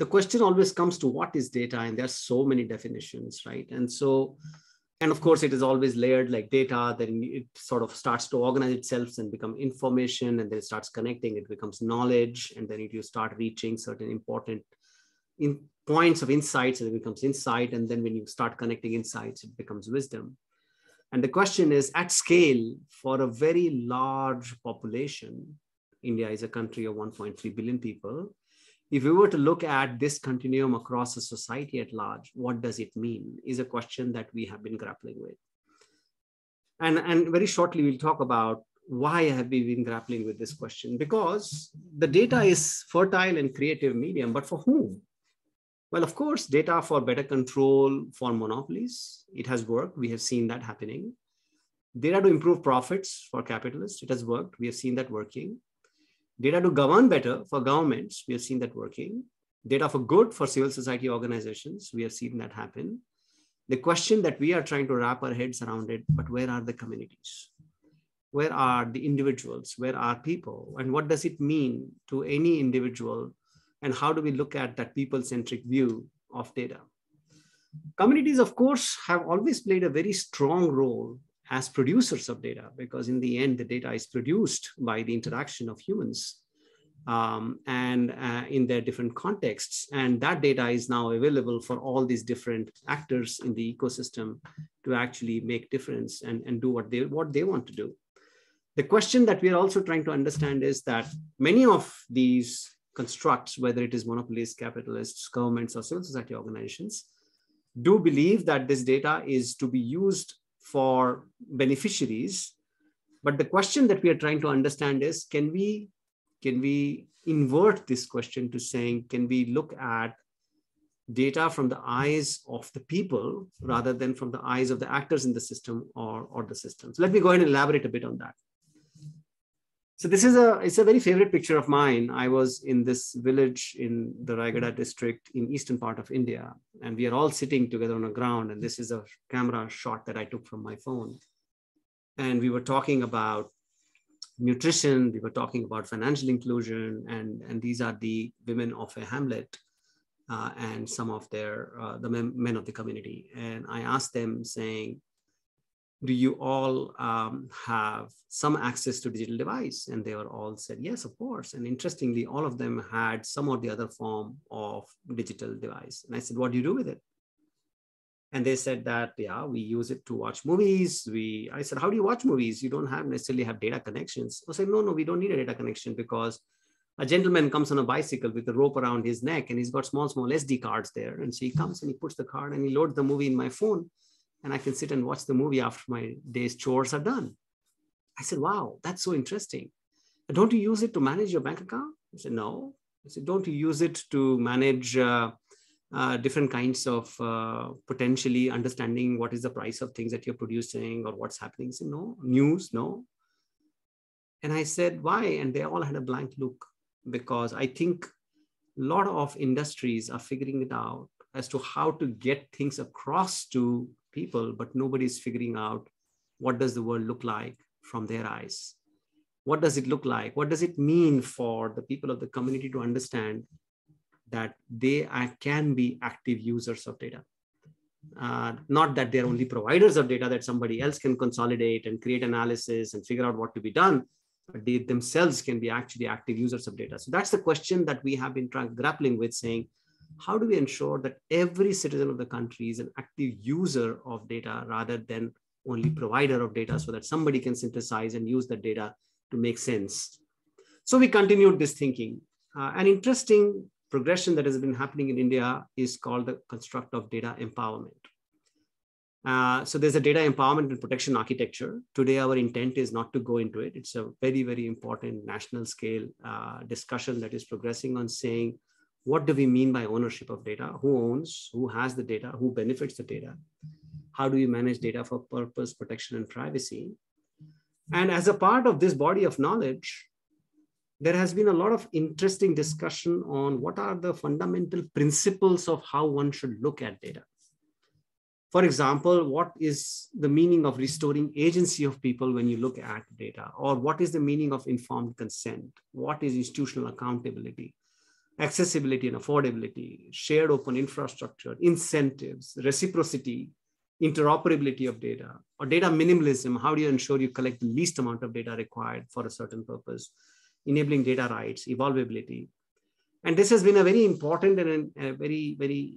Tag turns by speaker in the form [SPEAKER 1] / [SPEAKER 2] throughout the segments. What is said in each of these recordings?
[SPEAKER 1] the question always comes to what is data and there are so many definitions right? And so and of course it is always layered like data then it sort of starts to organize itself and become information and then it starts connecting it becomes knowledge and then you start reaching certain important in points of insights and it becomes insight and then when you start connecting insights it becomes wisdom. And the question is at scale for a very large population india is a country of 1.3 billion people if we were to look at this continuum across a society at large, what does it mean? Is a question that we have been grappling with. And, and very shortly, we'll talk about why have we been grappling with this question? Because the data is fertile and creative medium, but for whom? Well, of course, data for better control for monopolies. It has worked. We have seen that happening. Data to improve profits for capitalists. It has worked. We have seen that working. Data to govern better for governments, we have seen that working. Data for good for civil society organizations, we have seen that happen. The question that we are trying to wrap our heads around it, but where are the communities? Where are the individuals? Where are people? And what does it mean to any individual? And how do we look at that people centric view of data? Communities, of course, have always played a very strong role as producers of data, because in the end, the data is produced by the interaction of humans um, and uh, in their different contexts. And that data is now available for all these different actors in the ecosystem to actually make difference and, and do what they, what they want to do. The question that we are also trying to understand is that many of these constructs, whether it is monopolies, capitalists, governments, or civil society organizations, do believe that this data is to be used for beneficiaries. But the question that we are trying to understand is, can we, can we invert this question to saying, can we look at data from the eyes of the people rather than from the eyes of the actors in the system or, or the systems? Let me go ahead and elaborate a bit on that. So this is a it's a very favorite picture of mine. I was in this village in the Rayagada district in eastern part of India, and we are all sitting together on the ground. And this is a camera shot that I took from my phone. And we were talking about nutrition. We were talking about financial inclusion, and and these are the women of a hamlet. Uh, and some of their uh, the men of the community and i asked them saying you all um, have some access to digital device? And they were all said yes of course. And interestingly all of them had some or the other form of digital device. And i said what do you do with it? And they said that yeah we use it to watch movies. We i said how do you watch movies? You don't have necessarily have data connections. I said no no we don't need a data connection because a gentleman comes on a bicycle with a rope around his neck and he's got small small sd cards there. And so he comes and he puts the card and he loads the movie in my phone and I can sit and watch the movie after my day's chores are done. I said, wow, that's so interesting. Don't you use it to manage your bank account? I said, no. I said, don't you use it to manage uh, uh, different kinds of uh, potentially understanding what is the price of things that you're producing or what's happening? I said, no. News, no. And I said, why? And they all had a blank look because I think a lot of industries are figuring it out as to how to get things across to people, but nobody's figuring out what does the world look like from their eyes. What does it look like? What does it mean for the people of the community to understand that they can be active users of data? Uh, not that they're only providers of data that somebody else can consolidate and create analysis and figure out what to be done, but they themselves can be actually active users of data. So that's the question that we have been grappling with saying, how do we ensure that every citizen of the country is an active user of data rather than only provider of data so that somebody can synthesize and use the data to make sense. So we continued this thinking. Uh, an interesting progression that has been happening in India is called the construct of data empowerment. Uh, so there's a data empowerment and protection architecture. Today, our intent is not to go into it. It's a very, very important national scale uh, discussion that is progressing on saying what do we mean by ownership of data? Who owns, who has the data, who benefits the data? How do we manage data for purpose, protection, and privacy? And as a part of this body of knowledge, there has been a lot of interesting discussion on what are the fundamental principles of how one should look at data. For example, what is the meaning of restoring agency of people when you look at data? Or what is the meaning of informed consent? What is institutional accountability? Accessibility and affordability, shared open infrastructure, incentives, reciprocity, interoperability of data, or data minimalism. How do you ensure you collect the least amount of data required for a certain purpose? Enabling data rights, evolvability. And this has been a very important and a very, very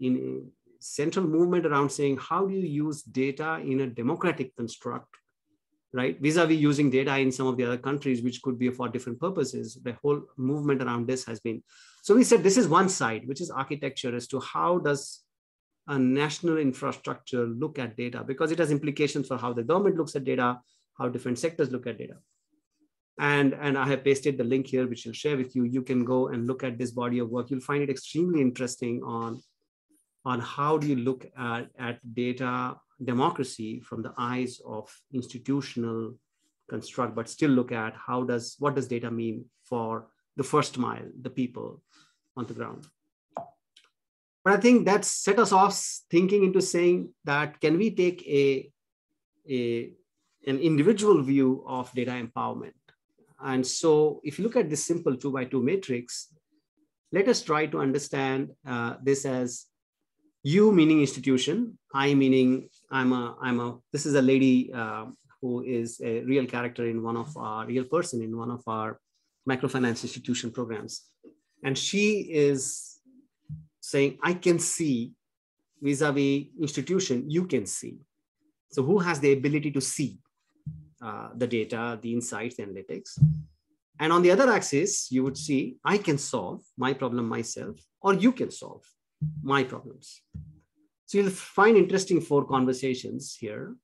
[SPEAKER 1] central movement around saying, how do you use data in a democratic construct right? Vis-a-vis using data in some of the other countries, which could be for different purposes. The whole movement around this has been. So we said this is one side, which is architecture as to how does a national infrastructure look at data because it has implications for how the government looks at data, how different sectors look at data. And, and I have pasted the link here, which I'll share with you. You can go and look at this body of work. You'll find it extremely interesting on, on how do you look at, at data democracy from the eyes of institutional construct, but still look at how does, what does data mean for the first mile, the people on the ground. But I think that set us off thinking into saying that can we take a, a an individual view of data empowerment? And so if you look at this simple two by two matrix, let us try to understand uh, this as you meaning institution, I meaning I'm a, I'm a, this is a lady uh, who is a real character in one of our, real person in one of our microfinance institution programs. And she is saying, I can see vis-a-vis institution, you can see. So who has the ability to see uh, the data, the insights, the analytics? And on the other axis, you would see, I can solve my problem myself, or you can solve my problems. So you'll find interesting four conversations here.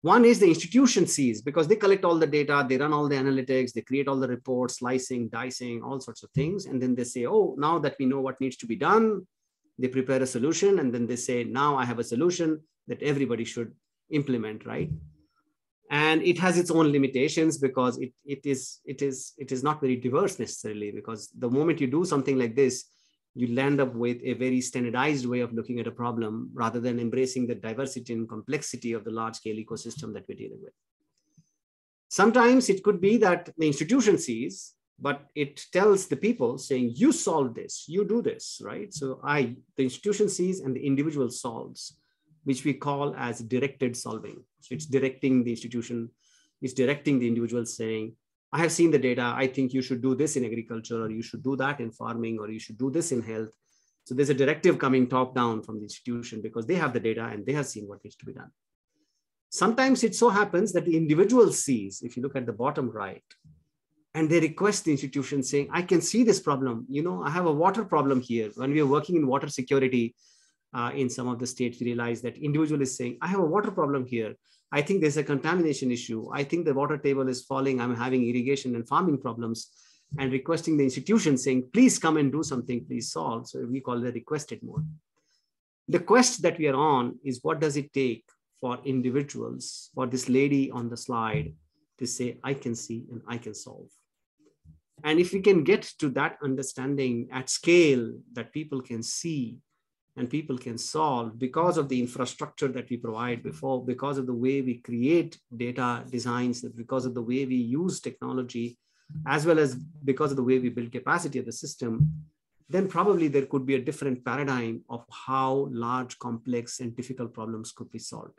[SPEAKER 1] One is the institution sees because they collect all the data, they run all the analytics, they create all the reports, slicing, dicing, all sorts of things. And then they say, oh, now that we know what needs to be done, they prepare a solution. And then they say, now I have a solution that everybody should implement, right? And it has its own limitations because it, it, is, it, is, it is not very diverse necessarily because the moment you do something like this, you land up with a very standardized way of looking at a problem rather than embracing the diversity and complexity of the large scale ecosystem that we're dealing with. Sometimes it could be that the institution sees, but it tells the people saying, you solve this, you do this, right? So I, the institution sees and the individual solves, which we call as directed solving. So it's directing the institution, it's directing the individual saying, I have seen the data. I think you should do this in agriculture, or you should do that in farming, or you should do this in health. So there's a directive coming top down from the institution because they have the data and they have seen what needs to be done. Sometimes it so happens that the individual sees, if you look at the bottom right, and they request the institution saying, I can see this problem. You know, I have a water problem here. When we are working in water security uh, in some of the states, we realize that individual is saying, I have a water problem here. I think there's a contamination issue. I think the water table is falling. I'm having irrigation and farming problems and requesting the institution saying, please come and do something, please solve. So we call the requested mode. The quest that we are on is what does it take for individuals, for this lady on the slide to say, I can see and I can solve. And if we can get to that understanding at scale that people can see and people can solve because of the infrastructure that we provide mm-hmm. before, because of the way we create data designs, because of the way we use technology, mm-hmm. as well as because of the way we build capacity of the system, then probably there could be a different paradigm of how large, complex, and difficult problems could be solved.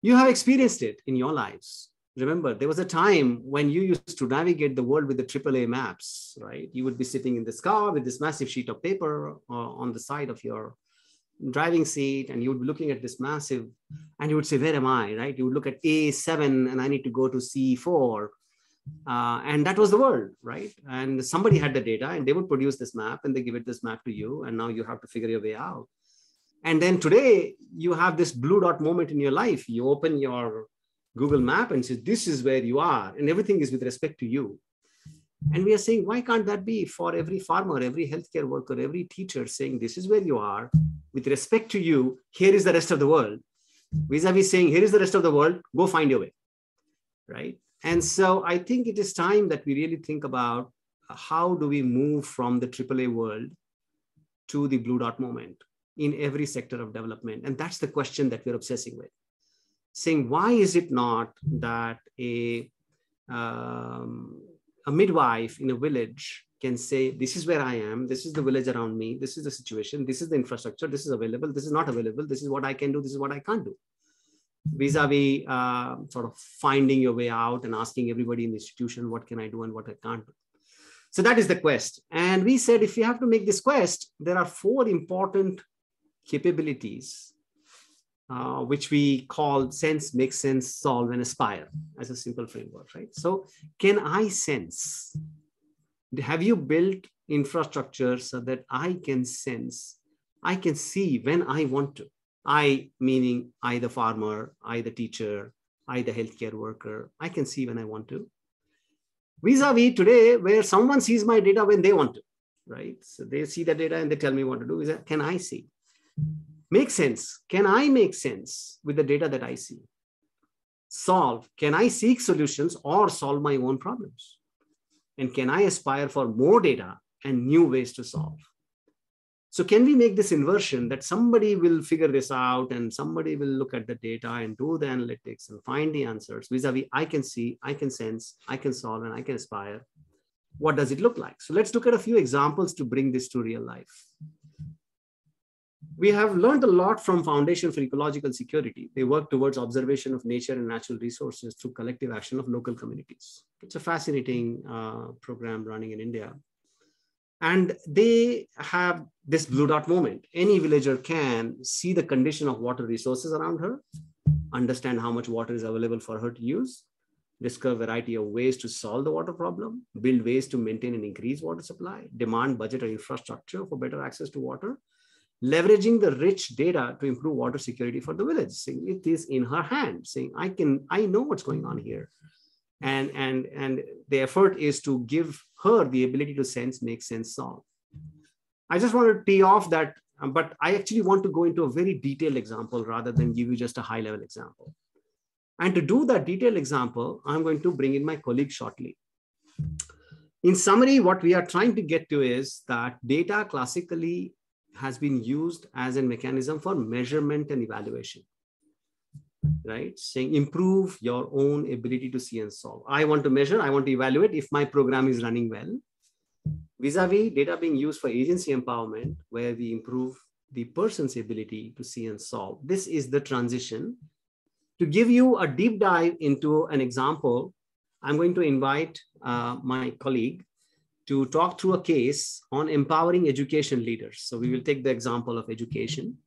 [SPEAKER 1] You have experienced it in your lives remember there was a time when you used to navigate the world with the AAA maps, right? You would be sitting in this car with this massive sheet of paper uh, on the side of your driving seat, and you would be looking at this massive, and you would say, "Where am I?" Right? You would look at A7, and I need to go to C4, uh, and that was the world, right? And somebody had the data, and they would produce this map, and they give it this map to you, and now you have to figure your way out. And then today, you have this blue dot moment in your life. You open your Google Map and says, this is where you are, and everything is with respect to you. And we are saying, why can't that be for every farmer, every healthcare worker, every teacher saying, this is where you are, with respect to you, here is the rest of the world. Vis-a-vis saying, here is the rest of the world, go find your way, right? And so I think it is time that we really think about how do we move from the AAA world to the blue dot moment in every sector of development? And that's the question that we're obsessing with saying why is it not that a um, a midwife in a village can say, this is where I am, this is the village around me, this is the situation, this is the infrastructure, this is available, this is not available, this is what I can do, this is what I can't do. Vis-a-vis uh, sort of finding your way out and asking everybody in the institution, what can I do and what I can't do. So that is the quest. And we said, if you have to make this quest, there are four important capabilities, uh, which we call sense, make sense, solve, and aspire as a simple framework, right? So can I sense? Have you built infrastructure so that I can sense, I can see when I want to? I, meaning I, the farmer, I, the teacher, I, the healthcare worker, I can see when I want to vis-a-vis today where someone sees my data when they want to right so they see the data and they tell me what to do is that can i see make sense can i make sense with the data that i see solve can i seek solutions or solve my own problems and can i aspire for more data and new ways to solve so can we make this inversion that somebody will figure this out and somebody will look at the data and do the analytics and find the answers vis-a-vis I can see, I can sense, I can solve, and I can aspire. What does it look like? So let's look at a few examples to bring this to real life. We have learned a lot from Foundation for Ecological Security. They work towards observation of nature and natural resources through collective action of local communities. It's a fascinating uh, program running in India and they have this blue dot moment any villager can see the condition of water resources around her understand how much water is available for her to use discover variety of ways to solve the water problem build ways to maintain and increase water supply demand budget or infrastructure for better access to water leveraging the rich data to improve water security for the village saying it is in her hand saying i can i know what's going on here. And and and the effort is to give her the ability to sense make sense solve i just want to tee off that um, but i actually want to go into a very detailed example rather than give you just a high level example. And to do that detailed example i'm going to bring in my colleague shortly. In summary what we are trying to get to is that data classically has been used as a mechanism for measurement and evaluation right? Saying improve your own ability to see and solve. I want to measure, I want to evaluate if my program is running well. Vis-a-vis data being used for agency empowerment, where we improve the person's ability to see and solve. This is the transition. To give you a deep dive into an example, I'm going to invite uh, my colleague to talk through a case on empowering education leaders. So we will take the example of education.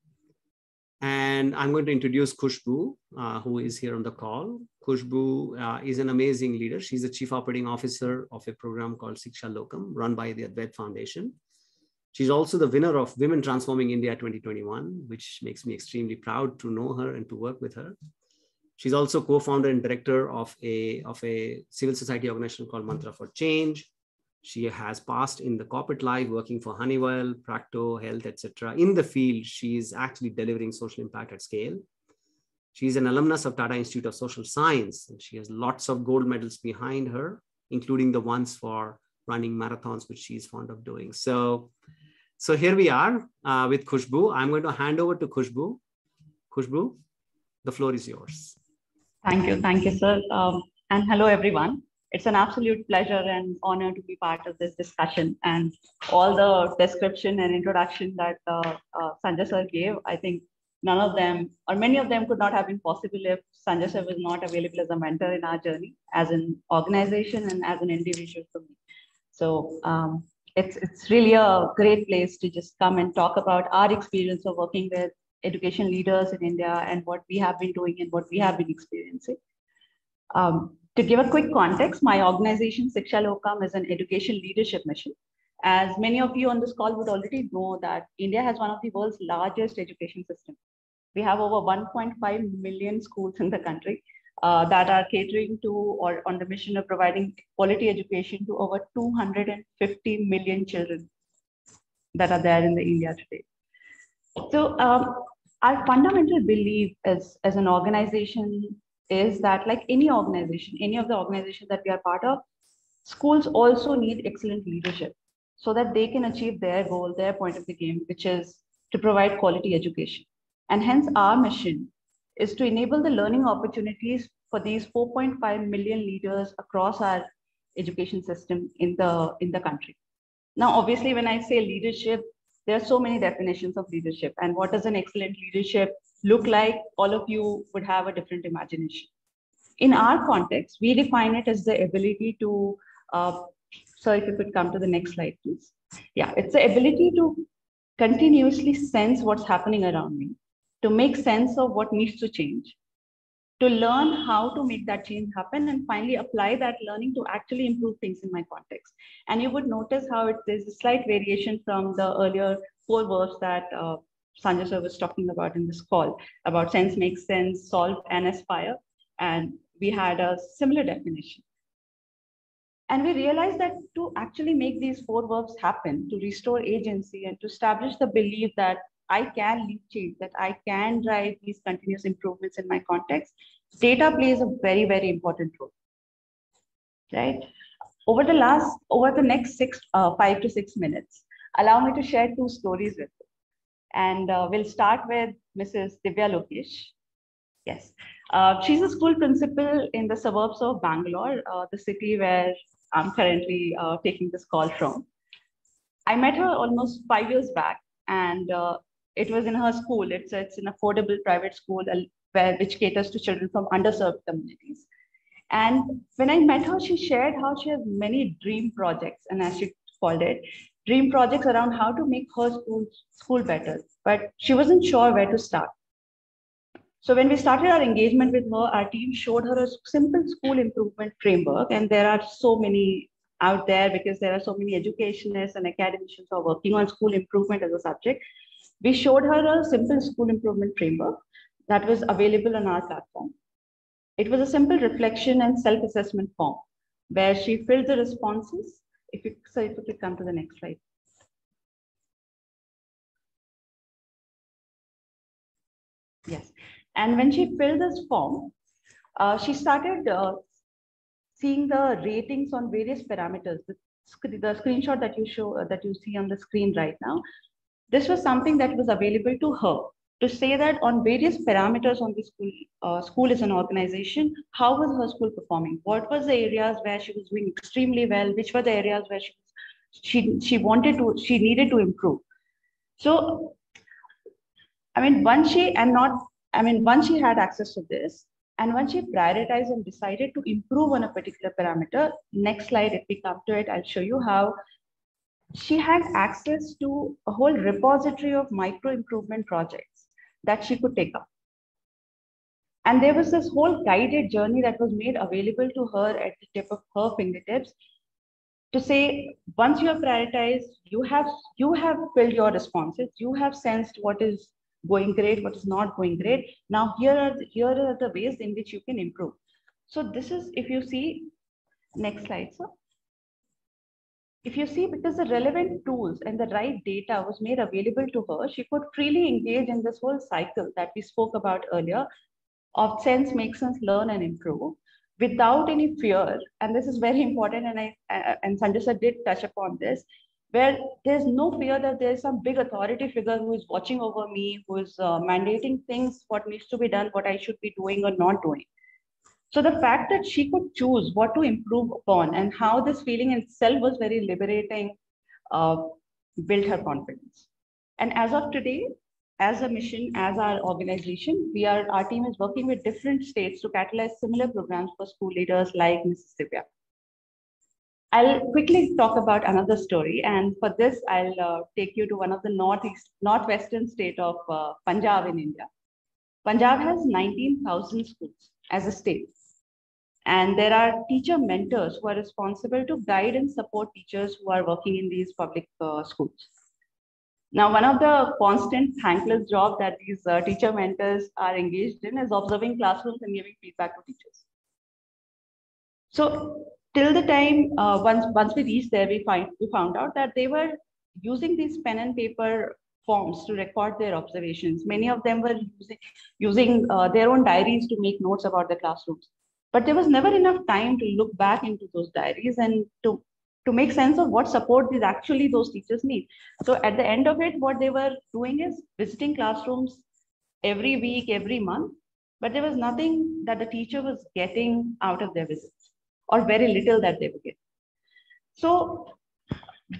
[SPEAKER 1] And I'm going to introduce Khushbu, uh, who is here on the call. Khushbu uh, is an amazing leader. She's the chief operating officer of a program called ShikshaLokam, run by the Advait Foundation. She's also the winner of Women Transforming India 2021, which makes me extremely proud to know her and to work with her. She's also co-founder and director of a, of a civil society organization called Mantra for Change. She has passed in the corporate life working for Honeywell, Practo, Health, etc. In the field, she is actually delivering social impact at scale. She's an alumnus of Tata Institute of Social Science, and she has lots of gold medals behind her, including the ones for running marathons, which she's fond of doing. So, so here we are uh, with Khushbu. I'm going to hand over to Khushbu. Khushbu, the floor is yours.
[SPEAKER 2] Thank you. Thank you, sir. Um, and hello, everyone it's an absolute pleasure and honor to be part of this discussion and all the description and introduction that uh, uh, Sanjay sir gave. I think none of them or many of them could not have been possible if Sanjay sir was not available as a mentor in our journey as an organization and as an individual for me. So um, it's, it's really a great place to just come and talk about our experience of working with education leaders in India and what we have been doing and what we have been experiencing. Um, to give a quick context, my organization, ShikshaLokam, is an education leadership mission. As many of you on this call would already know that India has one of the world's largest education systems. We have over 1.5 million schools in the country uh, that are catering to or on the mission of providing quality education to over 250 million children that are there in the India today. So um, our fundamental belief as, as an organization is that like any organization, any of the organizations that we are part of, schools also need excellent leadership so that they can achieve their goal, their point of the game, which is to provide quality education. And hence our mission is to enable the learning opportunities for these 4.5 million leaders across our education system in the, in the country. Now, obviously, when I say leadership, there are so many definitions of leadership. And what is an excellent leadership look like? All of you would have a different imagination. In our context, we define it as the ability to, uh, so if you could come to the next slide, please. Yeah, it's the ability to continuously sense what's happening around me, to make sense of what needs to change, to learn how to make that change happen, and finally apply that learning to actually improve things in my context. And you would notice how it, there's a slight variation from the earlier four verbs that uh, Sanjay sir was talking about in this call about sense, makes sense, solve, and aspire. And we had a similar definition. And we realized that to actually make these four verbs happen, to restore agency and to establish the belief that I can lead change, that I can drive these continuous improvements in my context, data plays a very, very important role. Right? Over the last, over the next six, uh, five to six minutes, allow me to share two stories with you. And uh, we'll start with Mrs. Divya Lokesh. Yes. Uh, she's a school principal in the suburbs of Bangalore, uh, the city where I'm currently uh, taking this call from. I met her almost five years back, and uh, it was in her school. It's, it's an affordable private school where, which caters to children from underserved communities. And when I met her, she shared how she has many dream projects, and as she called it, dream projects around how to make her school, school better. But she wasn't sure where to start. So when we started our engagement with her, our team showed her a simple school improvement framework. And there are so many out there because there are so many educationists and academicians who are working on school improvement as a subject. We showed her a simple school improvement framework that was available on our platform. It was a simple reflection and self-assessment form where she filled the responses. If you, so if you could come to the next slide. Yes. And when she filled this form, uh, she started uh, seeing the ratings on various parameters. The, the screenshot that you show uh, that you see on the screen right now, this was something that was available to her to say that on various parameters on the school, uh, school as an organization, how was her school performing? What was the areas where she was doing extremely well? Which were the areas where she she she wanted to she needed to improve? So, I mean, once she and not I mean, once she had access to this, and once she prioritized and decided to improve on a particular parameter, next slide, if we come to it, I'll show you how she had access to a whole repository of micro improvement projects that she could take up. And there was this whole guided journey that was made available to her at the tip of her fingertips to say, once you have prioritized, you have you have filled your responses, you have sensed what is going great, what is not going great. Now here are the, here are the ways in which you can improve. So this is if you see next slide, sir. If you see, because the relevant tools and the right data was made available to her, she could freely engage in this whole cycle that we spoke about earlier of sense, make sense, learn, and improve without any fear. And this is very important. And I and Sanjay did touch upon this where there's no fear that there's some big authority figure who is watching over me, who is uh, mandating things, what needs to be done, what I should be doing or not doing. So the fact that she could choose what to improve upon and how this feeling itself was very liberating uh, built her confidence. And as of today, as a mission, as our organization, we are our team is working with different states to catalyze similar programs for school leaders like Mrs. I'll quickly talk about another story. And for this, I'll uh, take you to one of the northeast, northwestern state of uh, Punjab in India. Punjab has 19,000 schools as a state. And there are teacher mentors who are responsible to guide and support teachers who are working in these public uh, schools. Now, one of the constant thankless job that these uh, teacher mentors are engaged in is observing classrooms and giving feedback to teachers. So till the time uh, once once we reached there, we find we found out that they were using these pen and paper forms to record their observations. Many of them were using using uh, their own diaries to make notes about the classrooms. But there was never enough time to look back into those diaries and to to make sense of what support these actually those teachers need. So at the end of it, what they were doing is visiting classrooms every week, every month, but there was nothing that the teacher was getting out of their visits or very little that they would get. So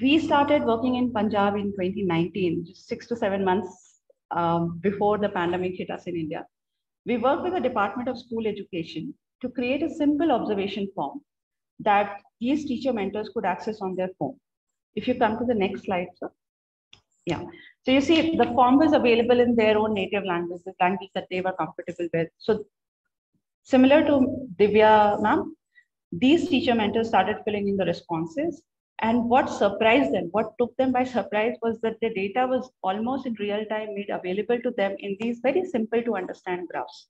[SPEAKER 2] we started working in Punjab in 2019, just six to seven months um, before the pandemic hit us in India. We worked with the Department of School Education to create a simple observation form that these teacher mentors could access on their phone. If you come to the next slide, sir. Yeah. So you see the form was available in their own native language, the language that they were comfortable with. So similar to Divya ma'am, these teacher mentors started filling in the responses. And what surprised them, what took them by surprise was that the data was almost in real time made available to them in these very simple to understand graphs.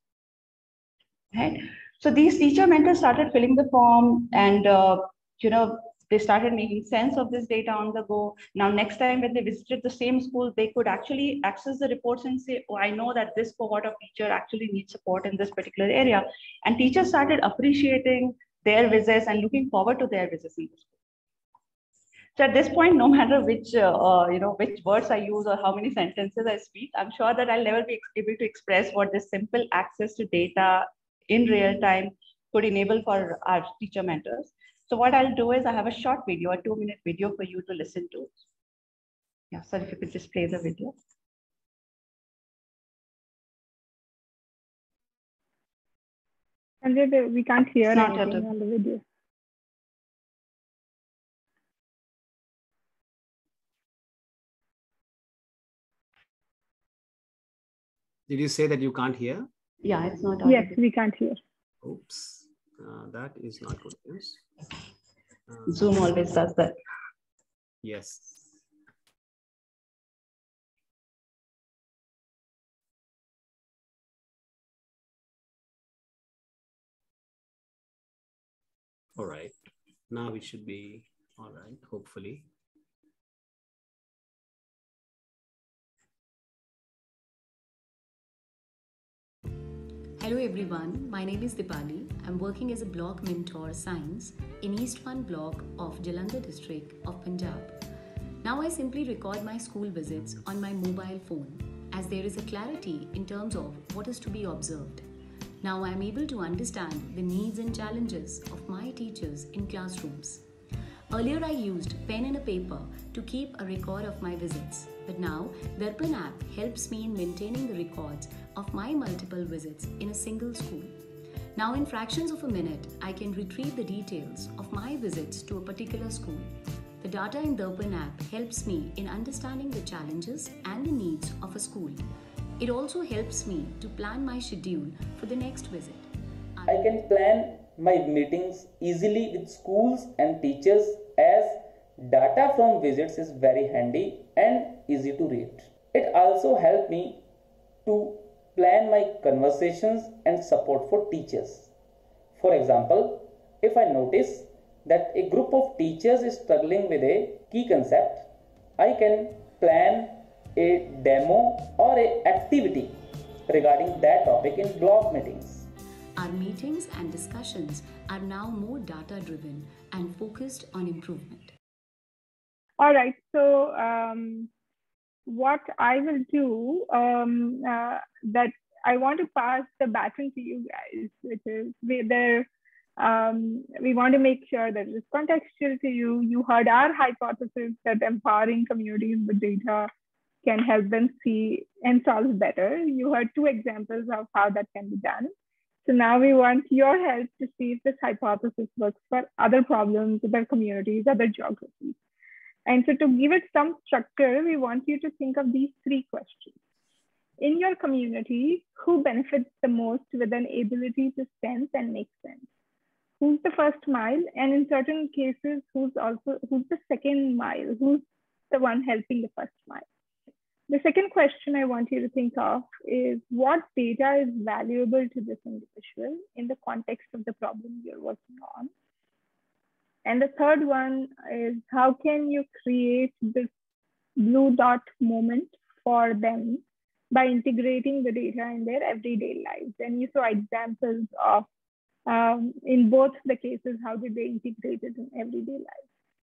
[SPEAKER 2] Right? So these teacher mentors started filling the form and, uh, you know, they started making sense of this data on the go. Now, next time when they visited the same school, they could actually access the reports and say, oh, I know that this cohort of teacher actually needs support in this particular area. And teachers started appreciating their visits and looking forward to their visits in the school. So at this point, no matter which, uh, uh, you know, which words I use or how many sentences I speak, I'm sure that I'll never be able to express what this simple access to data in real time could enable for our teacher mentors. So what I'll do is I have a short video, a two minute video for you to listen to. Yeah, so if you could just play the video.
[SPEAKER 3] And we can't hear anything on the video.
[SPEAKER 1] Did you say that you can't hear?
[SPEAKER 2] Yeah, it's not.
[SPEAKER 3] Audible. Yes, we can't hear.
[SPEAKER 1] Oops. Uh, that is not good news.
[SPEAKER 2] Uh, Zoom always does that.
[SPEAKER 1] Yes. All right. Now we should be all right, hopefully.
[SPEAKER 4] Hello everyone, my name is Dipali. I'm working as a block mentor science in East One block of Jalandhar district of Punjab. Now I simply record my school visits on my mobile phone as there is a clarity in terms of what is to be observed. Now I am able to understand the needs and challenges of my teachers in classrooms. Earlier I used pen and a paper to keep a record of my visits, but now Darpan app helps me in maintaining the records of my multiple visits in a single school. Now, in fractions of a minute, I can retrieve the details of my visits to a particular school. The data in Darpan app helps me in understanding the challenges and the needs of a school. It also helps me to plan my schedule for the next visit.
[SPEAKER 5] I can plan my meetings easily with schools and teachers as data from visits is very handy and easy to read. It also helped me to plan my conversations and support for teachers. For example, if I notice that a group of teachers is struggling with a key concept, I can plan a demo or a activity regarding that topic in block meetings.
[SPEAKER 4] Our meetings and discussions are now more data driven and focused on improvement.
[SPEAKER 3] All right, so um, what I will do um, uh, that I want to pass the baton to you guys, which is there. Um, we want to make sure that it's contextual to you. You heard our hypothesis that empowering communities with data can help them see and solve better. You heard two examples of how that can be done. So now we want your help to see if this hypothesis works for other problems, other communities, other geographies. And so to give it some structure, we want you to think of these three questions. In your community, who benefits the most with an ability to sense and make sense? Who's the first mile? And in certain cases, who's also who's the second mile? Who's the one helping the first mile? The second question I want you to think of is what data is valuable to this individual in the context of the problem you're working on? And the third one is how can you create this blue dot moment for them by integrating the data in their everyday lives. And you saw examples of, um, in both the cases, how did they integrate it in everyday lives.